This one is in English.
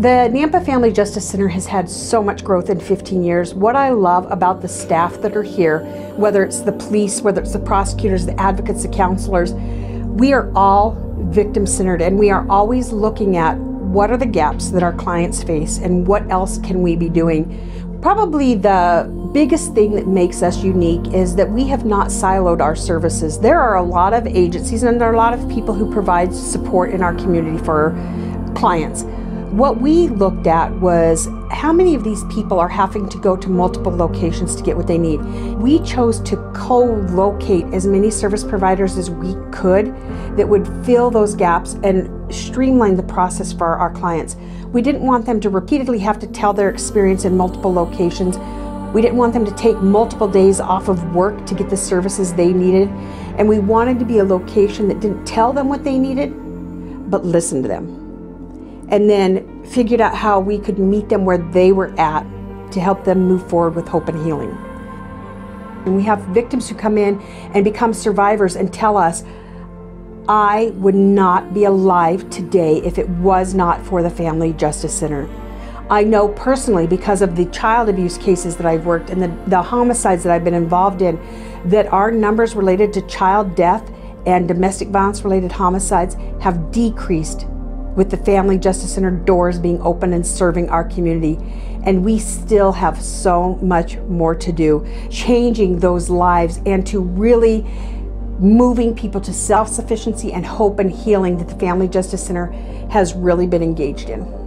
The Nampa Family Justice Center has had so much growth in 15 years. What I love about the staff that are here, whether it's the police, whether it's the prosecutors, the advocates, the counselors, we are all victim centered and we are always looking at what are the gaps that our clients face and what else can we be doing. Probably the biggest thing that makes us unique is that we have not siloed our services. There are a lot of agencies and there are a lot of people who provide support in our community for clients. What we looked at was how many of these people are having to go to multiple locations to get what they need. We chose to co-locate as many service providers as we could that would fill those gaps and streamline the process for our clients. We didn't want them to repeatedly have to tell their experience in multiple locations. We didn't want them to take multiple days off of work to get the services they needed. And we wanted to be a location that didn't tell them what they needed, but listened to them and then figured out how we could meet them where they were at to help them move forward with hope and healing. And we have victims who come in and become survivors and tell us, I would not be alive today if it was not for the Family Justice Center. I know personally because of the child abuse cases that I've worked and the, the homicides that I've been involved in that our numbers related to child death and domestic violence related homicides have decreased with the Family Justice Center doors being open and serving our community. And we still have so much more to do, changing those lives and to really moving people to self sufficiency and hope and healing that the Family Justice Center has really been engaged in.